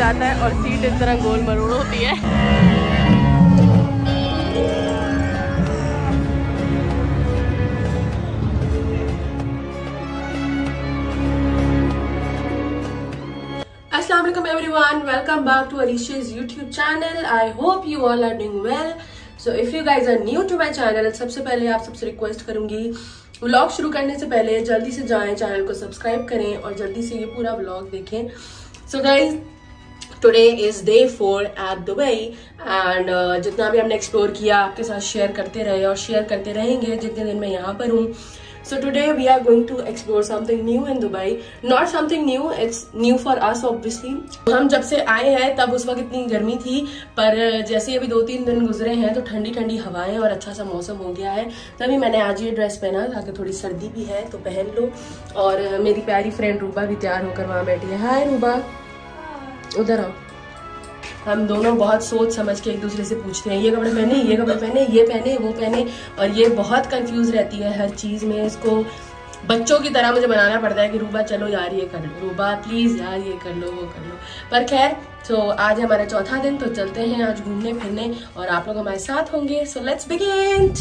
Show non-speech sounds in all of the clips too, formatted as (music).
जाता है और सीट इस तरह गोल मरोड़ होती है Assalamualaikum everyone welcome back to Alicia's YouTube channel I hope you all are doing well so if you guys are new to my channel सबसे पहले आप सबसे रिक्वेस्ट करूँगी व्लॉग शुरू करने से पहले जल्दी से जाएँ चैनल को सब्सक्राइब करें और जल्दी से ये पूरा व्लॉग देखें so guys today is day four at Dubai and जितना भी हमने एक्सप्लोर किया, आपके साथ शेयर करते रहे और शेयर करते रहेंगे, जितने दिन मैं यहाँ पर हूँ। So today we are going to explore something new in Dubai not something new it's new for us obviously हम जब से आए हैं, तब उस वक्त इतनी गर्मी थी, पर जैसे अभी दो तीन दिन गुजरे हैं तो ठंडी ठंडी हवाएँ और अच्छा सा मौसम हो गया है। तभी मैंने आज ये ड्रेस पहना, ताकि थोड़ी सर्दी भी है तो पहन लो। और मेरी प्यारी फ्रेंड रूबा भी तैयार होकर वहाँ बैठी है। हाय रूबा। उधर आओ। हम दोनों बहुत सोच समझ के एक दूसरे से पूछते हैं, ये कपड़े पहने, ये कपड़े पहने, ये पहने, वो पहने। और ये बहुत कंफ्यूज रहती है हर चीज़ में। इसको बच्चों की तरह मुझे बनाना पड़ता है कि, रूबा, चलो यार ये कर लो। रूबा प्लीज़ यार ये कर लो, वो कर लो। पर खैर तो आज हमारा चौथा दिन तो चलते हैं आज घूमने फिरने और आप लोग हमारे साथ होंगे। So let's begin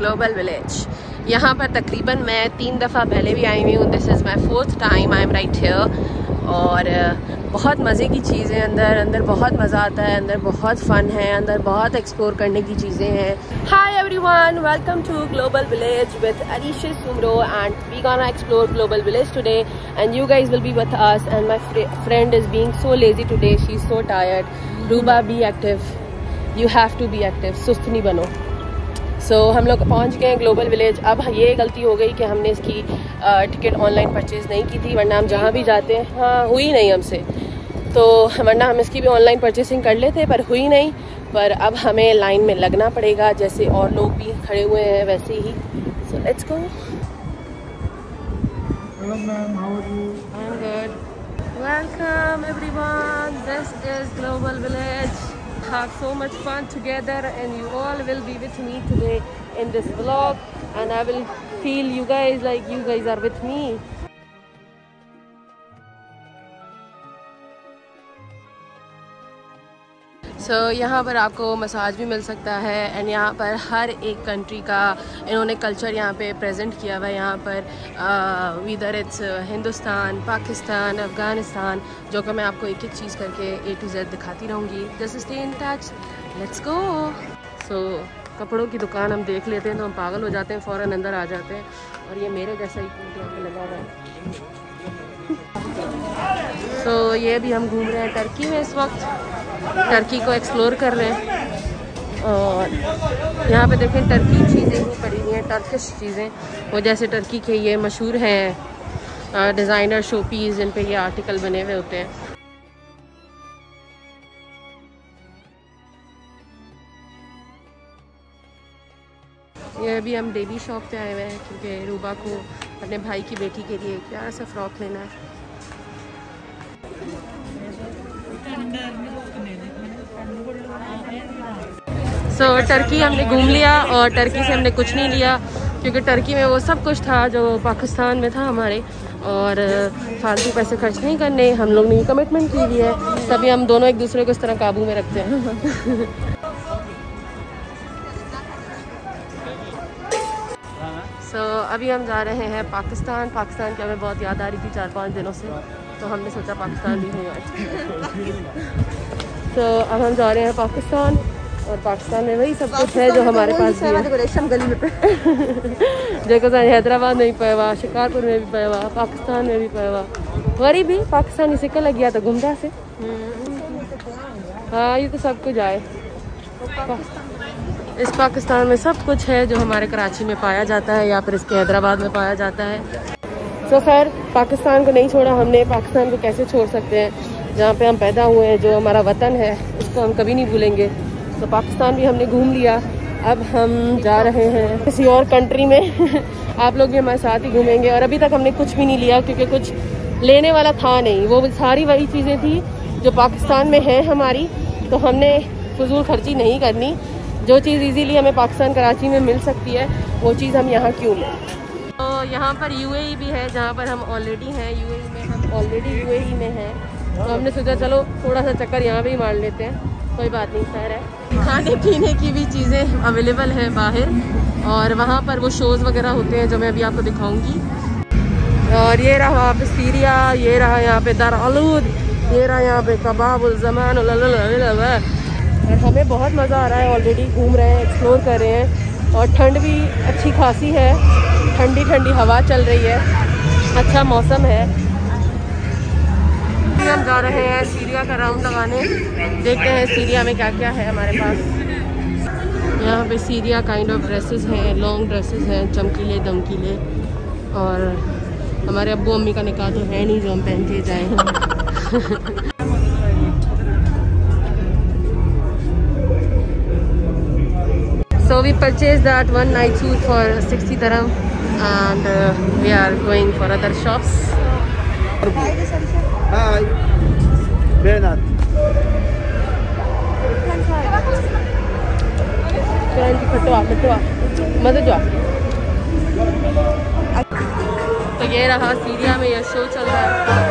global village यहाँ पर तकरीबन मैं तीन दफ़ा पहले भी आई हुई हूँ। This is my fourth time I am right here और बहुत मज़े की चीज़ें अंदर अंदर बहुत मज़ा आता है, अंदर बहुत फ़न है, अंदर बहुत एक्सप्लोर करने की चीज़ें हैं। Hi every one welcome to global village with Alisha Soomro and we gonna explore global village today and you guys will be with us and my fr friend is being so lazy today, she's so tired. Ruba, be active. You have to be active सुस्त नहीं बनो सो so, हम लोग पहुँच गए global village अब ये गलती हो गई कि हमने इसकी टिकट ऑनलाइन परचेज नहीं की थी वरना हम जहाँ भी जाते हैं हाँ हुई नहीं हमसे। तो वरना हम इसकी भी ऑनलाइन परचेसिंग कर लेते पर हुई नहीं। पर अब हमें लाइन में लगना पड़ेगा जैसे और लोग भी खड़े हुए हैं वैसे ही। So let's go Hello ma'am, how are you? I'm Have so much fun together and you all will be with me today in this vlog and I will feel you guys like you guys are with me. So so, यहाँ पर आपको massage भी मिल सकता है and यहाँ पर हर एक country का इन्होंने कल्चर यहाँ पे प्रेजेंट किया हुआ है। यहाँ पर विदर इट्स हिंदुस्तान पाकिस्तान अफ़गानिस्तान जो कि मैं आपको एक एक चीज़ करके ए टू जेड दिखाती रहूँगी। Just stay in touch let's go so कपड़ों की दुकान हम देख लेते हैं तो हम पागल हो जाते हैं फ़ौर अंदर आ जाते हैं और ये मेरे जैसा ही लगा हुआ है। सो so, ये भी हम घूम रहे हैं टर्की में इस वक्त। टर्की को एक्सप्लोर कर रहे हैं। और यहाँ पे देखें टर्की चीज़ें भी पड़ी हुई हैं टर्किश चीज़ें। वो जैसे टर्की के ये मशहूर हैं डिज़ाइनर शोपीस जिन पे ये आर्टिकल बने हुए होते हैं। ये अभी हम बेबी शॉप पे आए हुए हैं क्योंकि रूबा को अपने भाई की बेटी के लिए प्यारा सा फ्रॉक लेना है? सो so, टर्की हमने घूम लिया और टर्की से हमने कुछ नहीं लिया क्योंकि टर्की में वो सब कुछ था जो पाकिस्तान में था हमारे और फालतू पैसे खर्च नहीं करने हम लोग ने कमिटमेंट की हुई है। तभी हम दोनों एक दूसरे को इस तरह काबू में रखते हैं। (laughs) सो so, अभी हम जा रहे हैं पाकिस्तान। पाकिस्तान की हमें बहुत याद आ रही थी चार पाँच दिनों से। तो हमने सोचा पाकिस्तान भी हुआ तो अब हम जा रहे हैं पाकिस्तान और पाकिस्तान में वही सब कुछ है जो हमारे पास भी है। रेशम गली में (laughs) जेको हैदराबाद में भी पियो आहे शिकारपुर में भी पियो आहे पाकिस्तान में भी पियो आहे वरी भी पाकिस्तानी सिक गया आहे त से। हाँ ये तो सब कुछ आए। इस पाकिस्तान में सब कुछ है जो हमारे कराची में पाया जाता है या फिर इसके हैदराबाद में पाया जाता है। तो खैर पाकिस्तान को नहीं छोड़ा हमने। पाकिस्तान को कैसे छोड़ सकते हैं? जहाँ पे हम पैदा हुए हैं, जो हमारा वतन है, उसको हम कभी नहीं भूलेंगे। तो पाकिस्तान भी हमने घूम लिया। अब हम जा रहे हैं किसी और कंट्री में। (laughs) आप लोग भी हमारे साथ ही घूमेंगे। और अभी तक हमने कुछ भी नहीं लिया, क्योंकि कुछ लेने वाला था नहीं। वो सारी वही चीज़ें थी जो पाकिस्तान में है हमारी। तो हमने फजूल खर्ची नहीं करनी। जो चीज़ इजीली हमें पाकिस्तान, कराची में मिल सकती है, वो चीज़ हम यहाँ क्यों लें? तो यहाँ पर यूएई भी है, जहाँ पर हम ऑलरेडी हैं यूएई में हम ऑलरेडी यूएई में हैं। तो हमने सोचा, चलो थोड़ा सा चक्कर यहाँ भी मार लेते हैं। कोई बात नहीं, खैर है। खाने, पीने की भी चीज़ें अवेलेबल हैं बाहर, और वहाँ पर वो शोज़ वगैरह होते हैं जो मैं अभी आपको दिखाऊँगी। और ये रहा वहाँ पे सीरिया, ये रहा यहाँ पे दर आलूद ये रहा यहाँ पे कबाब जमान और हमें बहुत मज़ा आ रहा है ऑलरेडी घूम रहे हैं एक्सप्लोर कर रहे हैं। और ठंड भी अच्छी खासी है। ठंडी ठंडी हवा चल रही है। अच्छा मौसम है। हम जा रहे हैं, सीरिया का राउंड लगाने। देखते हैं सीरिया में क्या क्या है हमारे पास। यहाँ पे सीरिया काइंड ऑफ़ ड्रेसेस हैं लॉन्ग ड्रेसेस हैं, चमकीले, दमकीले। और हमारे अब्बू, अम्मी का निकाह तो है नहीं जो हम पहन के जाए (laughs) So we purchased that one night suit for 60 dirham and uh, we are going for other shops. Hi. Bernard. तो ये रहा सीरिया में ये शो चल रहा है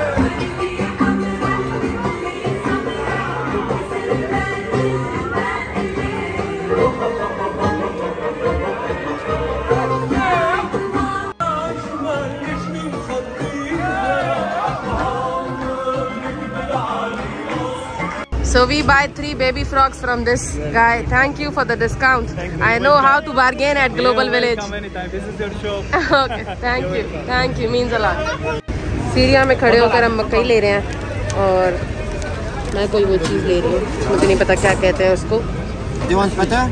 So we buy three baby frogs from this yes. guy. Thank you for the discount. I know how to bargain at Global yeah, Village. Come anytime. This is your shop. okay, thank you. Thank you. Means a lot. Syria में खड़े होकर हम मकई ले रहे हैं और मैं कोई वो चीज़ ले रही हूँ मुझे नहीं पता क्या कहते हैं उसको Do you want butter?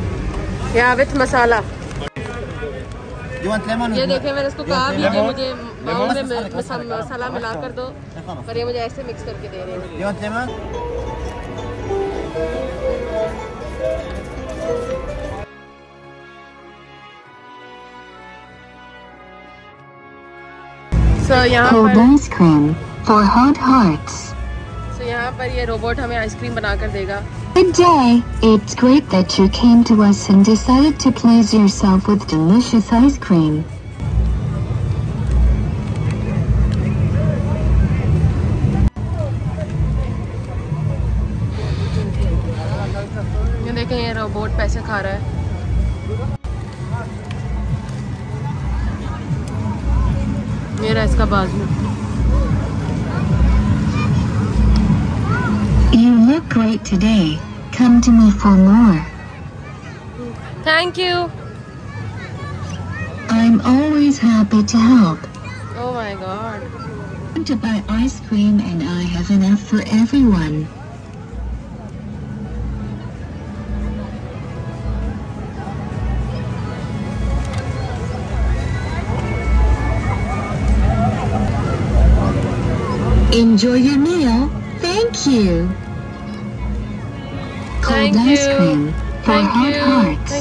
या with masala Do you want lemon? ये देखे मैंने उसको कहा भी कि मुझे बाउल में मसाला मिला कर दो पर ये मुझे ऐसे मिक्स करके दे रहे हैं Do you want lemon? सो यहाँ Cold पर ice cream for hot hearts. सो यहाँ पर ये रोबोट हमें आइसक्रीम बना कर देगा Good day. It's great that you came to us and decided to please yourself with delicious ice cream. ये देखें ये रोबोट पैसे खा रहा है मेरा इसका बाजू You look great today. Come to me for more. Thank you I'm always happy to help. Oh my god Want to buy ice cream and I have enough for everyone. Enjoy your meal. Thank you. Cold Thank ice you. cream for thank hot you hearts.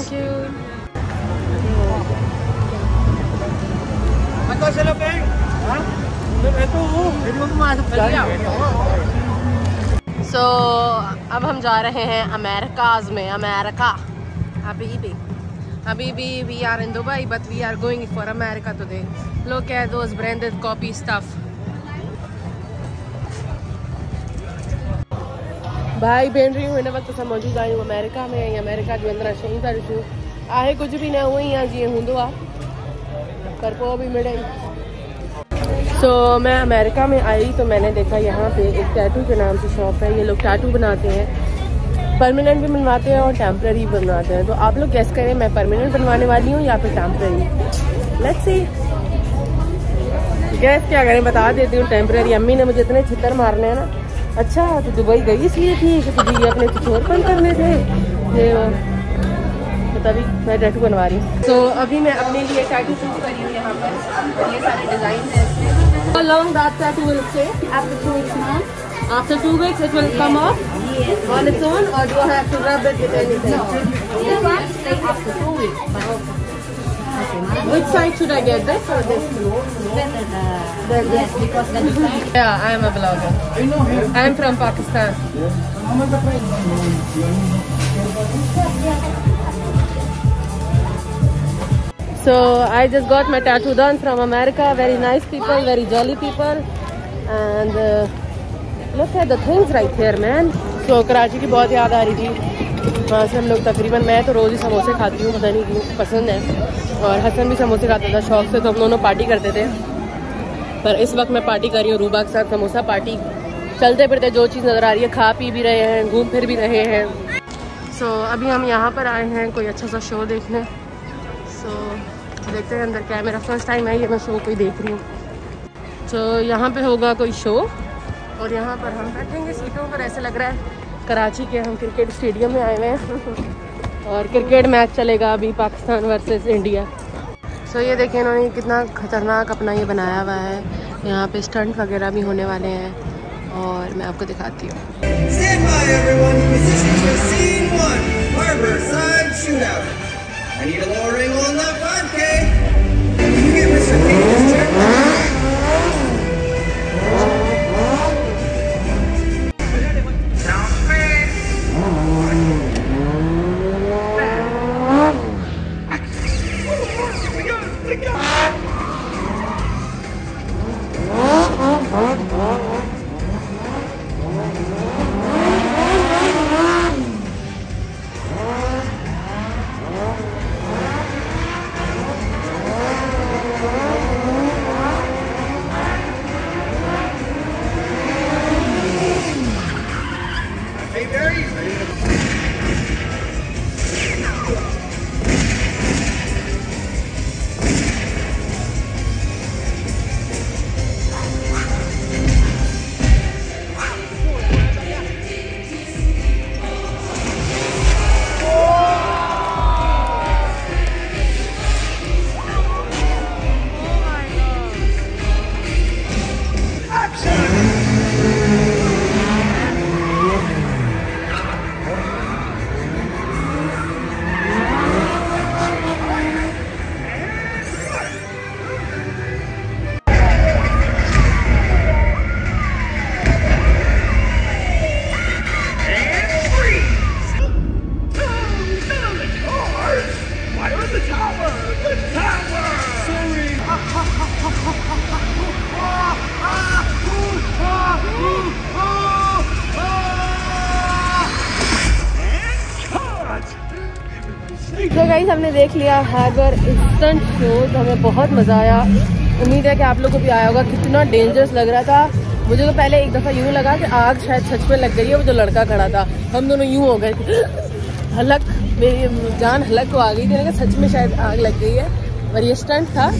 oh. Mo pumasok so अब हम जा रहे हैं America's में America अभी भी अभी भी we are in Dubai but we are going for America today look at those branded copy stuff भाई भेण रहियूं हिन वक़्तु असां मौजूदु आहियूं अमेरिका में अमेरिका जे अंदरि शयूं था ॾिसूं। आहे कुझु बि न, उहो ई आहे, जीअं पर पोइ बि मिड़े सो मैं अमेरिका में आई तो मैंने देखा यहाँ पे एक टैटू के नाम से शॉप है। ये लोग टैटू बनाते हैं। परमानेंट भी बनवाते हैं और टेम्प्रेरी भी बनवाते हैं। तो आप लोग गैस करें, मैं परमानेंट बनवाने वाली हूँ या फिर टेम्प्रेरी लेट्स सी गैस क्या करें, बता देती हूँ। टेम्प्रेरी अम्मी ने मुझे इतने छितर मारने हैं ना। अच्छा तो दुबई गई इसलिए थी कि दीदी अपने कुछ और कम करने थे? तभी मैं डेट बनवा रही हूँ। तो अभी मैं अपने लिए टैटू चूज़ करी हूँ यहाँ पर ये सारे डिज़ाइन है। लॉन्ग दात टैटू से after two weeks month after two weeks it will come off on its own और जो है two two weeks Which side should I get, this or this? better the yes because the design. (laughs) Yeah, I am a vlogger. I am from Pakistan. So I just got my tattoo done from America. Very nice people, very jolly people, and uh, look at the things right here, man. So Karachi की बहुत याद आ रही थी वहाँ से हम लोग तकरीबन मैं तो रोज़ ही समोसे खाती हूँ पता नहीं क्यों पसंद है। और हसन भी समोसे खाता था शौक से तो हम दोनों पार्टी करते थे। पर इस वक्त मैं पार्टी कर रही हूँ रूबा के साथ समोसा पार्टी। चलते फिरते जो चीज़ नज़र आ रही है खा पी भी रहे हैं घूम फिर भी रहे हैं। सो so, अभी हम यहाँ पर आए हैं कोई अच्छा सा शो देखने। सो so, देखते हैं अंदर क्या है मेरा फ़र्स्ट टाइम है ये मैं शो कोई देख रही हूँ। तो यहाँ पे होगा कोई शो और यहाँ पर हम बैठेंगे सीटों पर ऐसे लग रहा है। कराची के हम क्रिकेट स्टेडियम में आए हुए हैं। और क्रिकेट मैच चलेगा अभी पाकिस्तान वर्सेस इंडिया सो ये देखें इन्होंने कितना खतरनाक अपना ये बनाया हुआ है। यहाँ पे स्टंट वगैरह भी होने वाले हैं। और मैं आपको दिखाती हूँ। लिया हैबर इंस्टेंट शो तो हमें बहुत मज़ा आया। उम्मीद है कि आप लोगों को भी आया होगा। कितना डेंजरस लग रहा था। मुझे तो पहले एक दफ़ा यूँ लगा कि आग शायद सच में लग गई है, वो जो लड़का खड़ा था। हम दोनों यूँ हो गए हलक, मेरी जान हलक को आ गई थी, लेकिन सच में शायद आग लग गई है। और ये स्टंट था।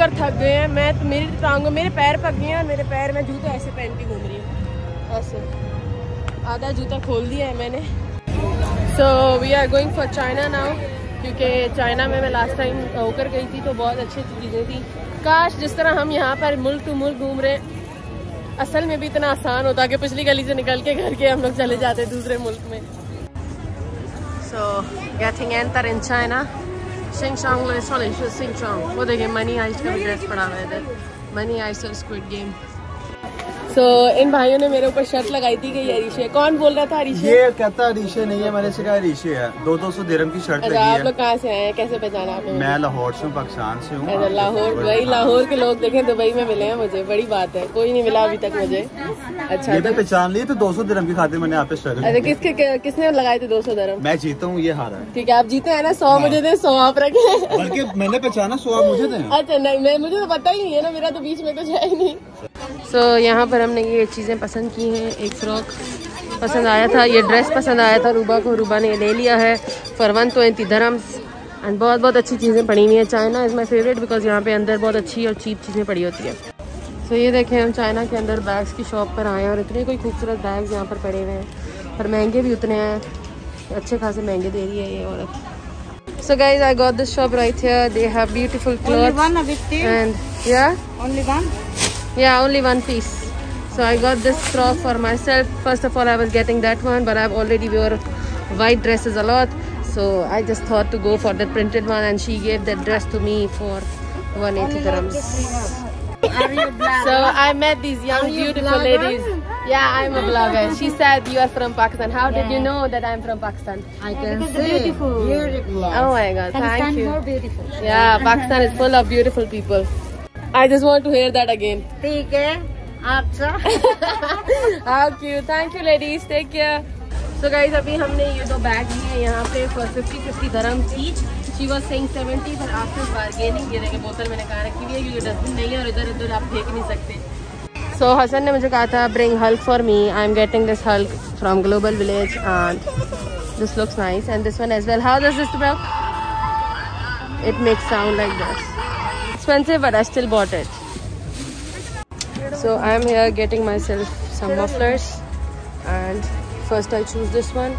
कर थक गए हैं। मैं तो मेरी टांगों, मेरे पैर पक गए हैं मेरे पैर में जूते ऐसे पहन के घूम रही हूँ। ऐसे। आधा जूता खोल दिया है मैंने। So we are going for China now क्योंकि चाइना में मैं लास्ट टाइम होकर गई थी तो बहुत अच्छी अच्छी चीज़ें थी। काश जिस तरह हम यहाँ पर मुल्क टू मुल्क घूम रहे, असल में भी इतना आसान होता कि पिछली गली से निकल के घर के हम लोग चले जाते दूसरे मुल्क में। So getting enter in China Xinjiang Leisure Xinjiang वो देखिए मनी आइस का भी ड्रेस पड़ा हुआ है इधर मनी आइस और स्क्विड गेम सो इन भाइयों ने मेरे ऊपर शर्त लगाई थी कि ये अरीशे कौन बोल रहा था अरीशे ये कहता रीशे नहीं है मैंने सिखा रीशे है। दो दो सौ दिरम की शर्ट अच्छा आप लोग कहाँ से आए हैं? कैसे पहचाना आपने मैं लाहौर से हूँ पाकिस्तान से हूँ। अच्छा लाहौर वही लाहौर के लोग देखें दुबई में मिले हैं मुझे बड़ी बात है। कोई नहीं मिला अभी तक मुझे। अच्छा ये तो पहचान लिए तो दो सौ दिरम की खातिर मैंने आप अच्छा किसके किसने लगाए थे दो सौ दरम मैं जीता हूँ ये हारा है। ठीक है आप जीते हैं ना सौ मुझे दे सौ आप रखे। बल्कि मैंने पहचाना सौ आप मुझे दें। अच्छा नहीं मैं मुझे तो पता ही नहीं है ना मेरा तो बीच में कुछ है ही नहीं। सो so, यहाँ पर हमने ये चीज़ें पसंद की हैं। एक फ्रॉक पसंद आया था ये ड्रेस पसंद आया था रूबा को। रूबा ने ले लिया है for one twenty dirhams and बहुत बहुत अच्छी चीज़ें पड़ी हुई हैं। China is my favourite because यहाँ पे अंदर बहुत अच्छी और चीप चीज़ें पड़ी होती है। तो ये देखें हम चाइना के अंदर बैग्स की शॉप पर आए हैं और इतने कोई खूबसूरत बैग्स यहाँ पर पड़े हुए हैं। पर महँगे भी उतने हैं। अच्छे खासे महँगे दे रही है ये औरत। So I got this shop right here. They have beautiful Only clothes. one of it too. And yeah, Only one. yeah, only one piece. So I got this frock for myself. First of all, I was getting that one, but I've already wore white dresses a lot. So I just thought to go for the printed one, and she gave that dress to me for 180 dirhams. Are you? So I met these young, beautiful ladies. Yeah, I'm a blogger. She said you are from Pakistan. How did you know that I'm from Pakistan? I can see. Beautiful. Beautiful. Oh my God! Thank Pakistan you. more beautiful. Yeah, Pakistan is full of beautiful people. I just want to hear that again ठीक है आप you thank you ladies take care so guys अभी हमने ये दो bag लिए यहाँ पे फॉर फिफ्टी फिफ्टी गर्म चीज़ शी वॉज़ सेवेंटी पर आफ्टर बार्गेनिंग ये देखिए बोतल मैंने कहा रखी हुई है क्योंकि डस्टबिन नहीं है और इधर उधर आप फेंक नहीं सकते। सो so, हसन ने मुझे कहा था bring Hulk for me I am getting this Hulk from global village and this looks nice and this one as well how this it makes sound like this Expensive but I still bought it. So I'm here getting myself some mufflers and first I choose this one.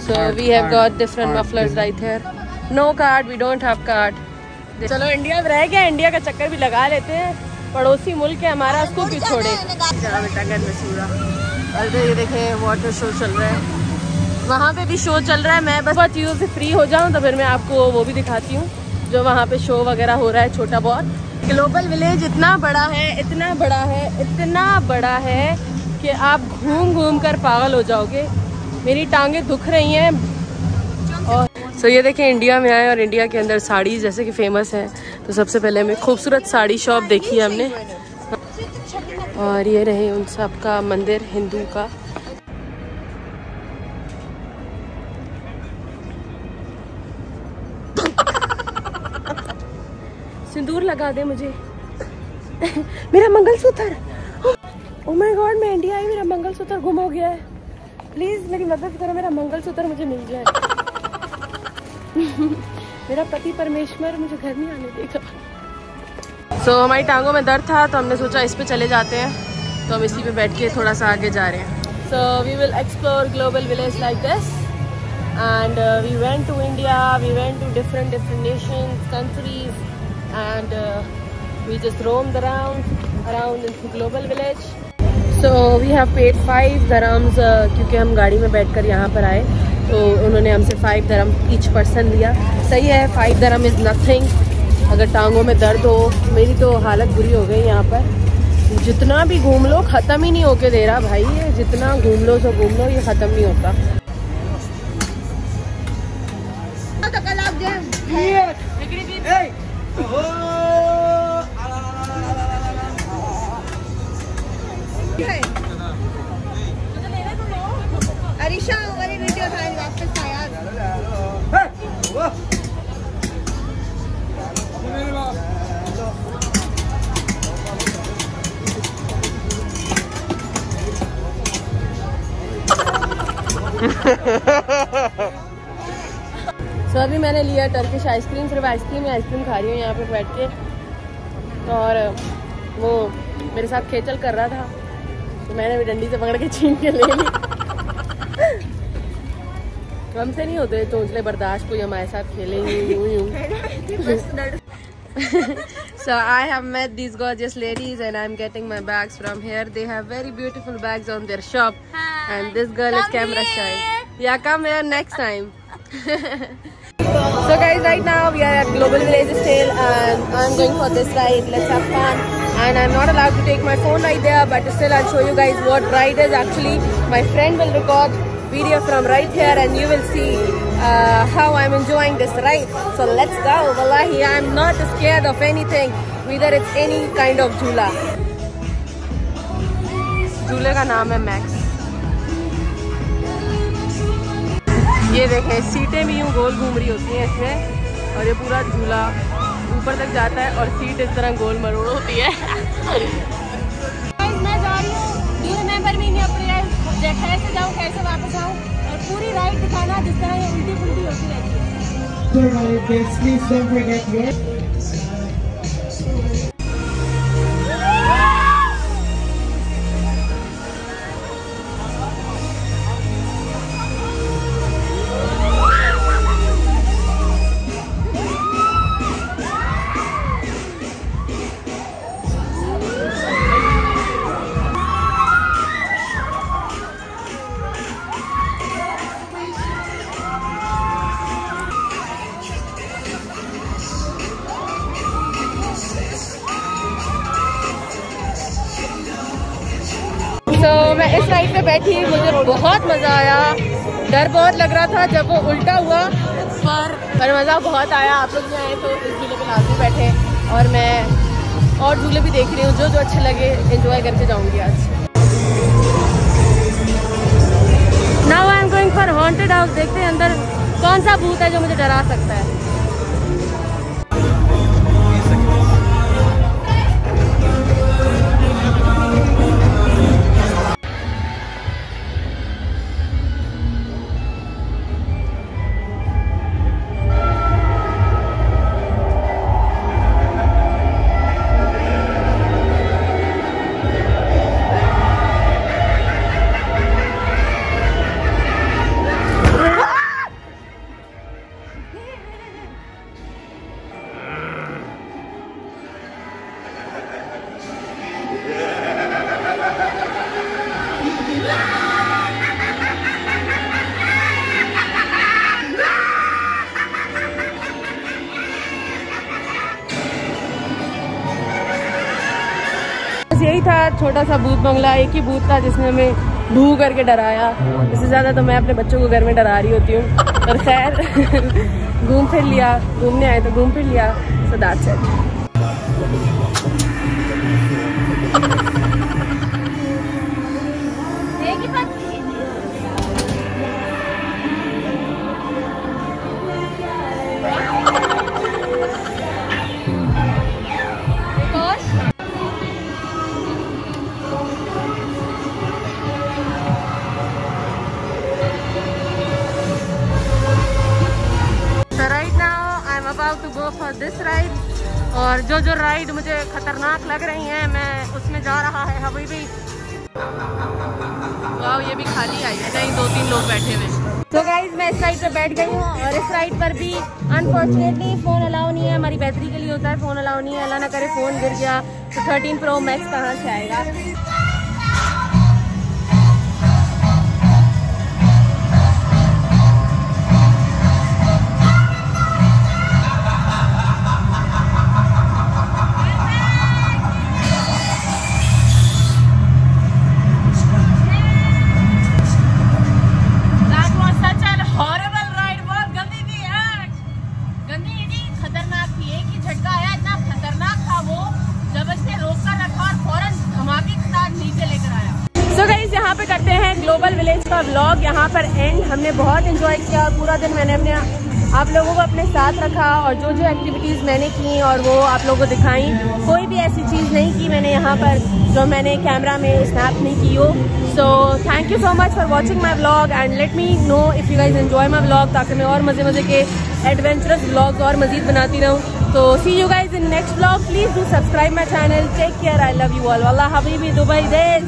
So we have got different mufflers right here. No card, we don't have card. चलो India में रह गया India का चक्कर भी लगा लेते हैं पड़ोसी मुल्क है हमारा उसको क्यों छोड़े बेटा घर में सूरा और ये देखें वाटर शो चल रहा है वहाँ पे भी शो चल रहा है मैं बस बहुत चीज़ों से फ्री हो जाऊँ तो फिर मैं आपको वो भी दिखाती हूँ जो वहाँ पे शो वगैरह हो रहा है छोटा बहुत ग्लोबल विलेज इतना बड़ा है, इतना बड़ा है, इतना बड़ा है कि आप घूम घूम कर पागल हो जाओगे। मेरी टांगे दुख रही हैं। और सो so ये देखें इंडिया में आए और इंडिया के अंदर साड़ी जैसे कि फ़ेमस है तो सबसे पहले हमें खूबसूरत साड़ी शॉप देखी है हमने। और ये रहे उन सब का मंदिर, हिंदू का। सिंदूर लगा दे मुझे। मेरा मंगलसूत्र। ओ माय गॉड मैं इंडिया आई मेरा मंगलसूत्र गुम हो गया है। प्लीज़ मेरी मदद करो मेरा मंगलसूत्र मुझे मिल जाए। मेरा पति परमेश्वर मुझे घर नहीं आने देगा। सो so, हमारी टांगों में दर्द था तो हमने सोचा इस पे चले जाते हैं। तो हम इसी पे बैठ के थोड़ा सा आगे जा रहे हैं। So we will explore global village like this uh, we went to India, we went to different different nations, countries, and uh, we just roamed around around into global village. So we have paid five dirhams uh, क्योंकि हम गाड़ी में बैठकर यहाँ पर आए तो उन्होंने हमसे फाइव दरम ईच पर्सन लिया सही है फाइव दरम इज़ नथिंग अगर टांगों में दर्द हो मेरी तो हालत बुरी हो गई यहाँ पर जितना भी घूम लो ख़त्म ही नहीं होके दे रहा भाई ये जितना घूम लो तो घूम लो ये ख़त्म नहीं होता (laughs) सो अभी मैंने लिया टर्किश आइसक्रीम सिर्फ़ आइसक्रीम ही आइसक्रीम खा रही हूँ यहाँ पे बैठ के। और वो मेरे साथ खेचल कर रहा था। तो मैंने भी डंडी से पकड़ के छीन के ले ली। (laughs) हमसे नहीं होते चोंचले बर्दाश्त कोई हमारे साथ खेलेंगे यूँ यूँ (laughs) so I have met these gorgeous ladies and I'm getting my bags from here. They have very beautiful bags on their shop. And this girl is camera shy. Yeah, come here next time. (laughs) so guys, right now we are at Global Village Sale and I'm going for this ride. Let's have fun. And I'm not allowed to take my phone right there, but still I'll show you guys what ride is actually. My friend will record video from right here and you will see uh, how I'm enjoying this ride. So let's go. Wallahi, I'm not scared of anything, whether it's any kind of झूला. झूले का नाम है max ये देखें सीटें भी यूँ गोल घूम रही होती हैं इसमें और ये पूरा झूला ऊपर तक जाता है और सीट इस तरह गोल मरोड़ होती है मैं जा रही हूँ कैसे वापस आऊँ पूरी राइड दिखाना जिस तरह ये उल्टी पुल्टी होती रहती है। बहुत मज़ा आया। डर बहुत लग रहा था जब वो उल्टा हुआ, पर पर मज़ा बहुत आया। आप लोग भी आए तो इस झूले पे लाजमी बैठे और मैं और झूले भी देख रही हूँ जो जो अच्छे लगे एंजॉय करके जाऊँगी आज। Now I am going for haunted house देखते हैं अंदर कौन सा भूत है जो मुझे डरा सकता है। छोटा सा भूत बंगला, एक ही भूत था जिसने हमें भू करके डराया। इससे ज़्यादा तो मैं अपने बच्चों को घर में डरा रही होती हूँ। और खैर, (laughs) घूम फिर लिया, घूमने आए तो घूम फिर लिया सो दैट्स this ride. और जो जो राइड मुझे खतरनाक लग रही हैं, मैं उसमें जा रहा है अभी भी। वाह ये भी खाली आई है। नहीं दो तीन लोग बैठे हुए तो गाइज़ मैं इस राइड पर बैठ गई हूँ और इस राइड पर भी अनफॉर्चुनेटली फ़ोन अलाउ नहीं है। हमारी बैटरी के लिए होता है फ़ोन अलाउ नहीं है। अल्लाह ना करे फ़ोन गिर गया। तो 13 प्रो मैक्स कहाँ से आएगा? पूरा दिन मैंने अपने आप लोगों को अपने साथ रखा और जो जो एक्टिविटीज़ मैंने की और वो आप लोगों को दिखाई। कोई भी ऐसी चीज़ नहीं की मैंने यहाँ पर जो मैंने कैमरा में स्नैप नहीं की हो। So thank you so much for watching my blog and let me know if you guys enjoy my blog ताकि मैं और मज़े मज़े के एडवेंचरस व्लॉग्स और मज़ीद बनाती रहूँ। तो see you guys in next blog please do subscribe my channel take care I love you all Allah Habibi Dubai देश